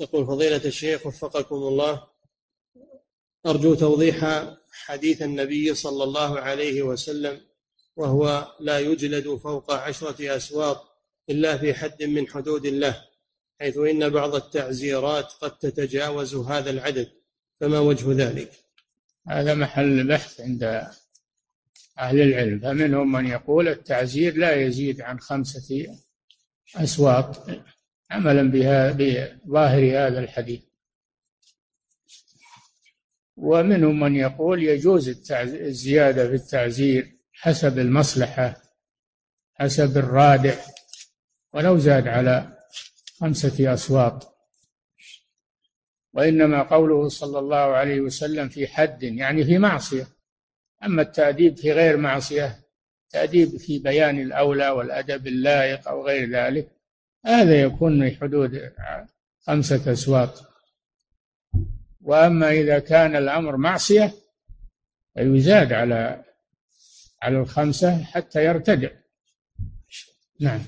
يقول فضيلة الشيخ وفقكم الله أرجو توضيح حديث النبي صلى الله عليه وسلم وهو لا يجلد فوق عشرة أسواط إلا في حد من حدود الله حيث إن بعض التعزيرات قد تتجاوز هذا العدد فما وجه ذلك؟ هذا محل بحث عند أهل العلم فمنهم من يقول التعزير لا يزيد عن خمسة أسواط عملا بها بظاهر هذا الحديث. ومنهم من يقول يجوز الزيادة في التعزير حسب المصلحة حسب الرادع ولو زاد على خمسة أسواط وإنما قوله صلى الله عليه وسلم في حد يعني في معصية. أما التأديب في غير معصية تأديب في بيان الأولى والأدب اللائق أو غير ذلك هذا يكون في حدود خمسة أسواط وأما إذا كان الأمر معصية فيزاد على على الخمسة حتى يرتدع. نعم.